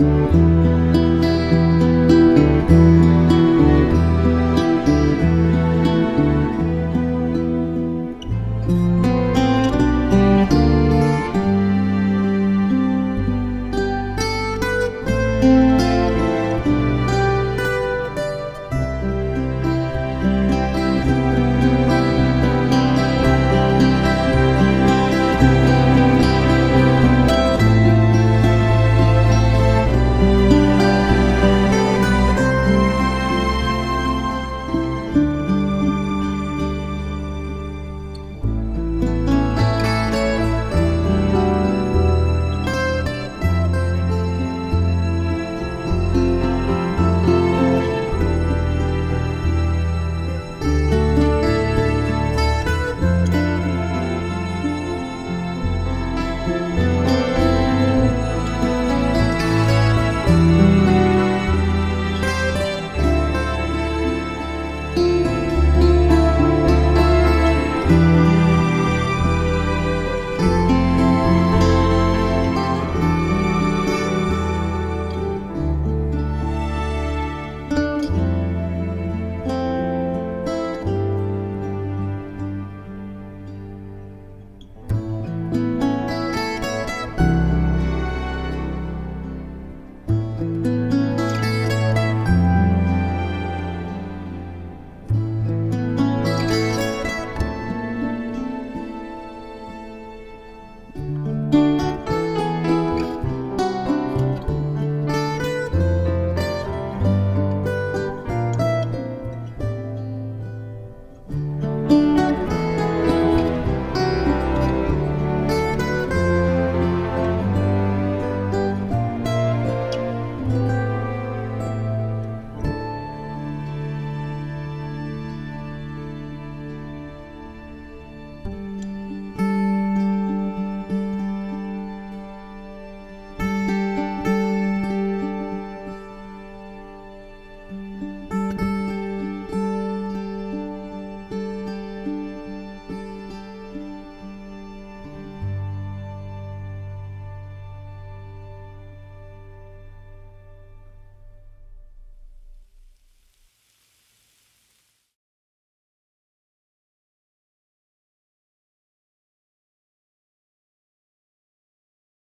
Música